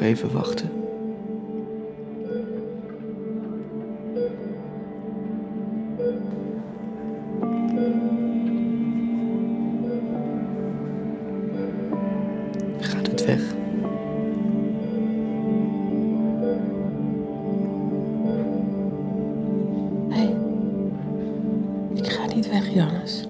even wachten? Gaat het weg? Nee. Ik ga niet weg, Johannes.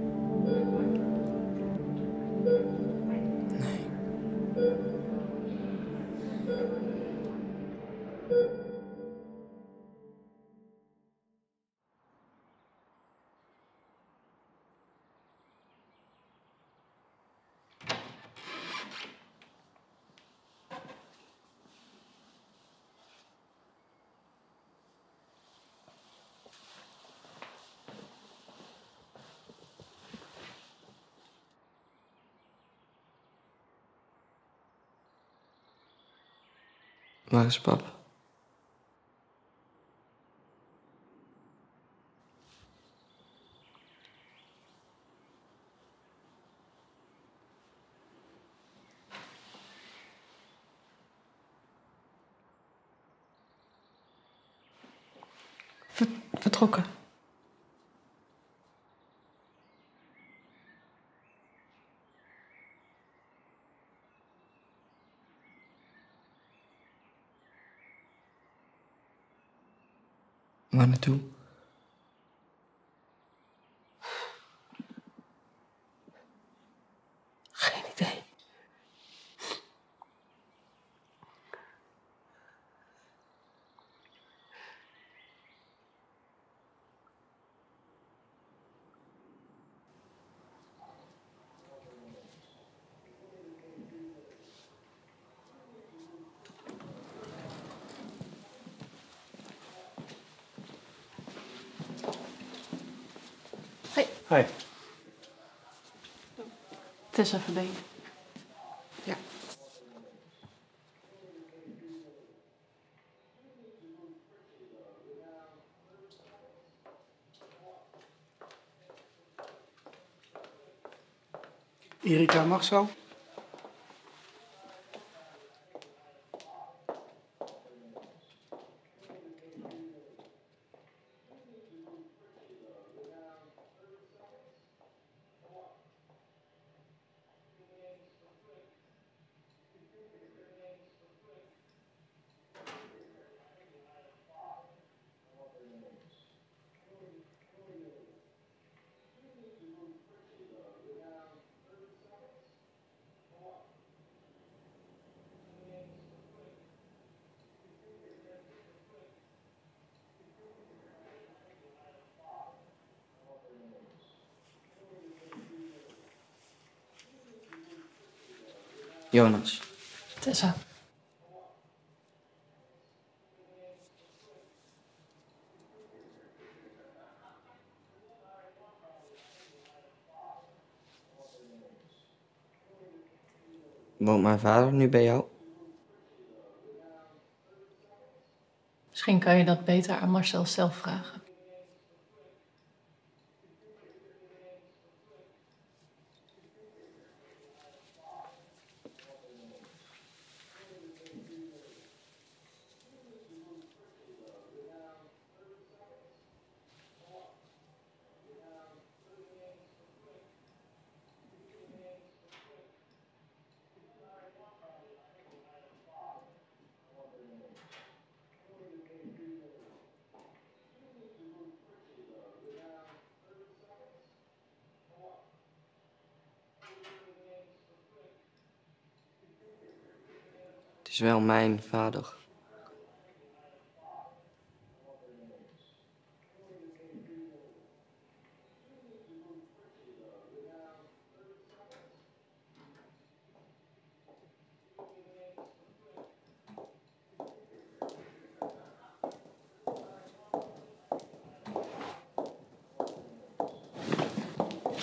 Waar is pap? Waar naartoe? Hi. Tessa Verbeen. Ja. Erika mag Jonas. Tessa. Woont mijn vader nu bij jou? Misschien kan je dat beter aan Marcel zelf vragen. is wel mijn vader.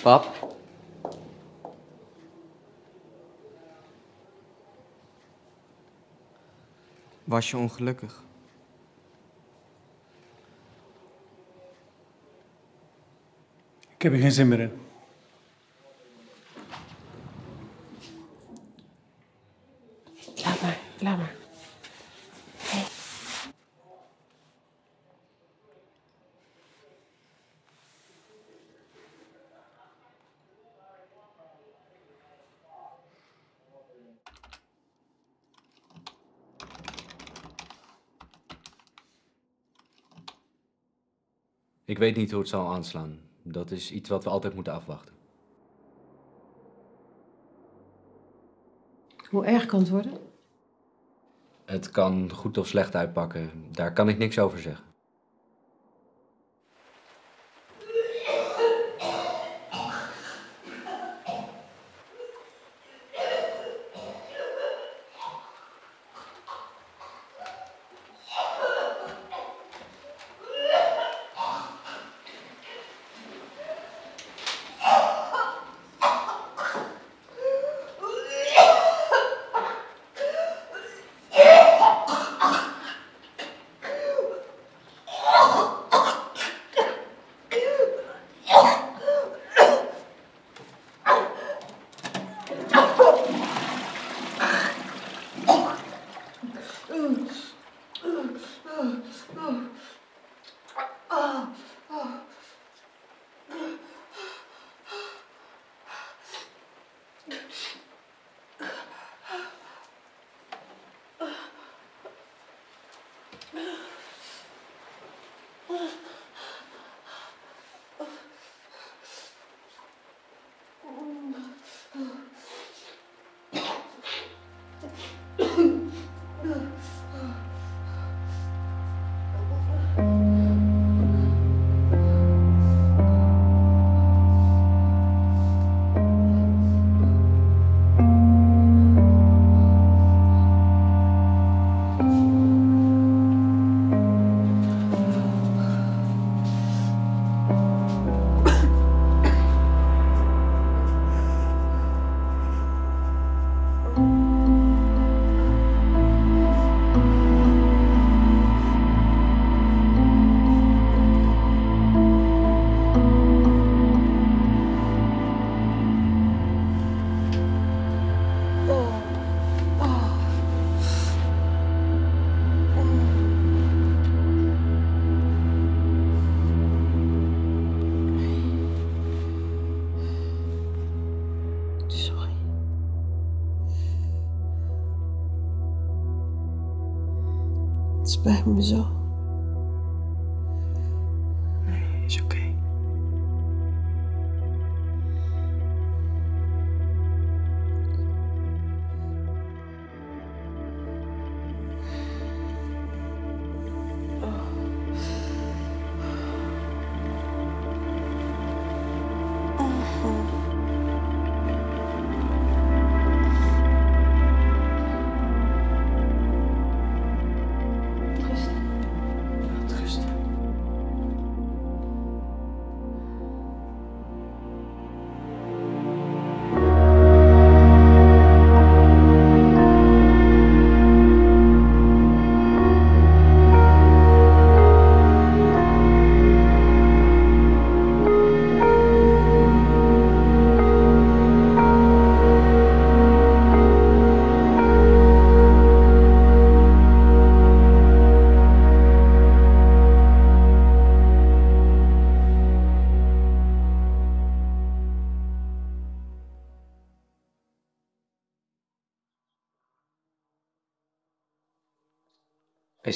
Pap? Was je ongelukkig? Ik heb er geen zin meer in. Ik weet niet hoe het zal aanslaan. Dat is iets wat we altijd moeten afwachten. Hoe erg kan het worden? Het kan goed of slecht uitpakken. Daar kan ik niks over zeggen. Oh. Het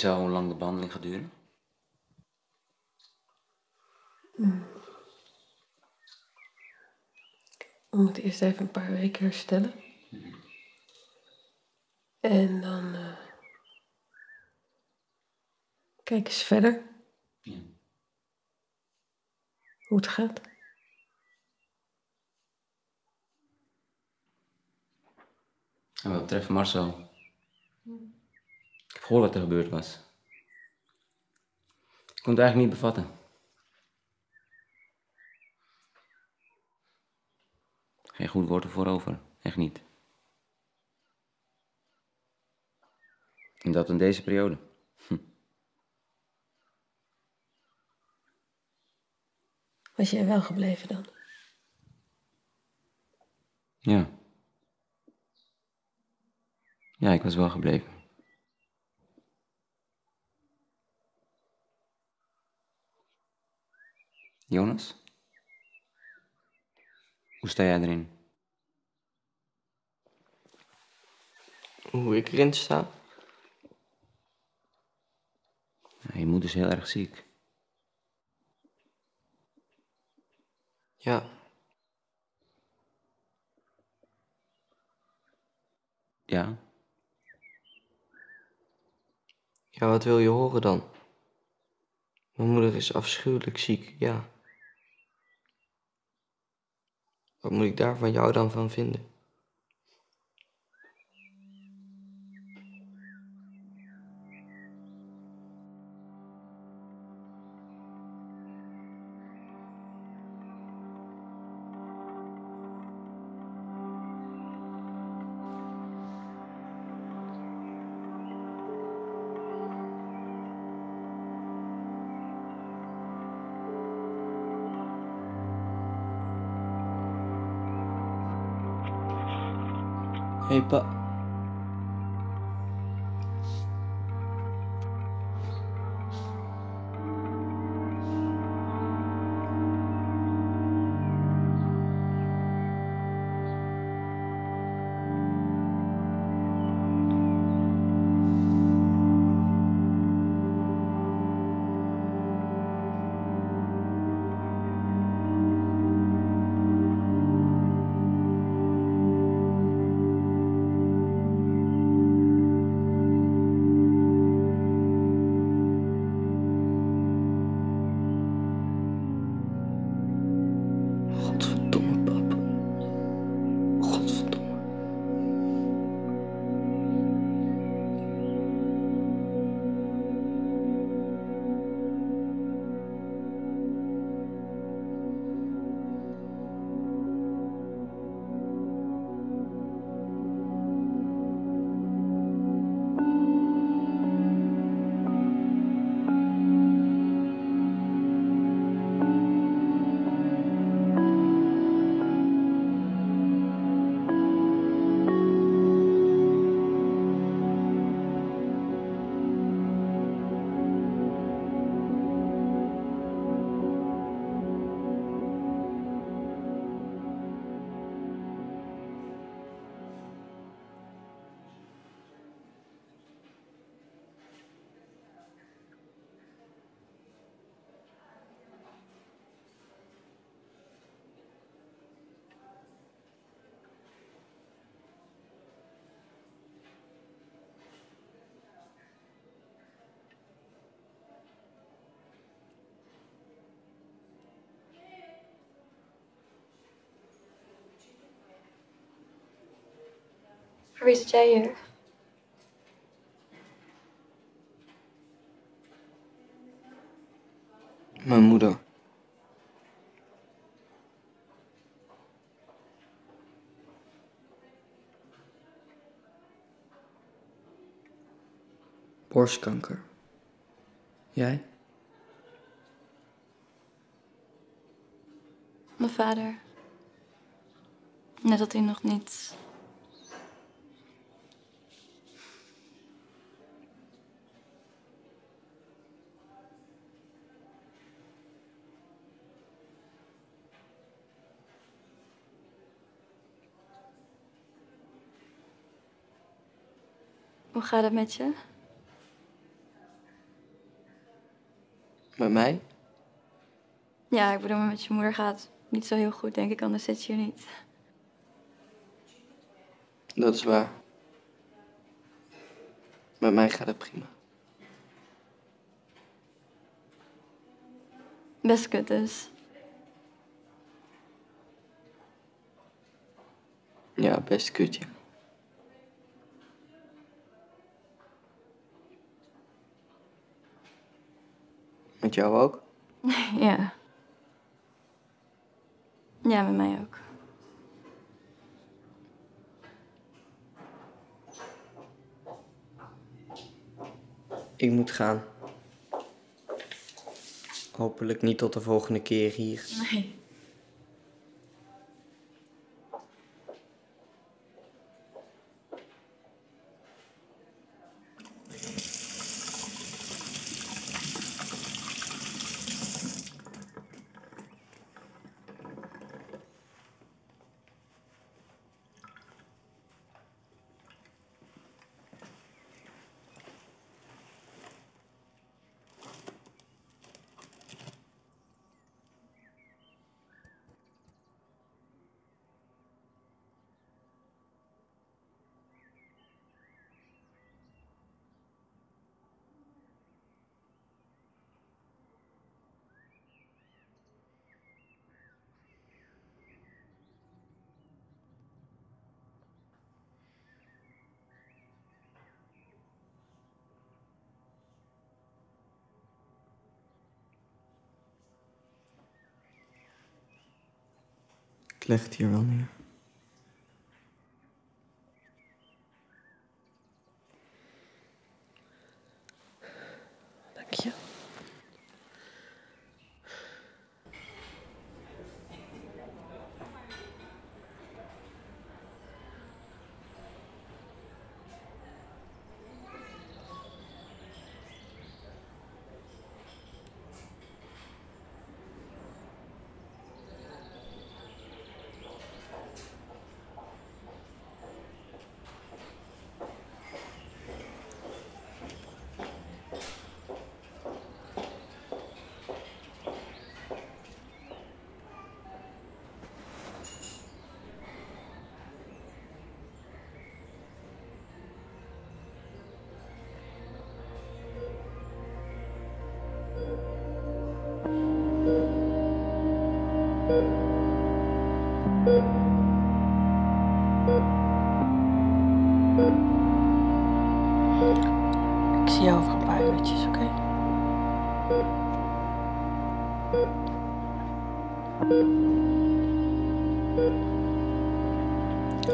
Je al hoe lang de behandeling gaat duren? We moeten eerst even een paar weken herstellen. En dan eh kijk eens verder. Ja. Hoe het gaat. En wat betreft Marcel. Gehoord wat er gebeurd was. Ik kon het eigenlijk niet bevatten. Geen goed woord ervoor over. Echt niet. En dat in deze periode. Was jij wel gebleven dan? Ja. Ja, ik was wel gebleven. Jonas? Hoe sta jij erin? Hoe ik erin sta? Ja, je moeder is heel erg ziek. Ja, Ja? ja, wat wil je horen dan? Mijn moeder is afschuwelijk ziek, ja. Wat moet ik daar van jou dan van vinden? et pas. Voor wie zit jij hier? Mijn moeder. Borstkanker. Jij? Mijn vader. Net dat hij nog niet. Hoe gaat het met je? Met mij? Ja, ik bedoel, met je moeder gaat niet zo heel goed, denk ik, anders zit je hier niet. Dat is waar. Met mij gaat het prima. Best kut dus. Ja, best kut, ja. Met jou ook? ja. Ja, met mij ook. Ik moet gaan. Hopelijk niet tot de volgende keer hier. Nee. Het hier wel neer.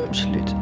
Absoluut.